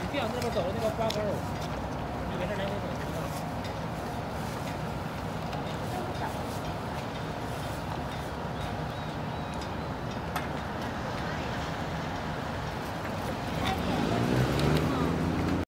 이렇게 안 내려서 어디가 빠져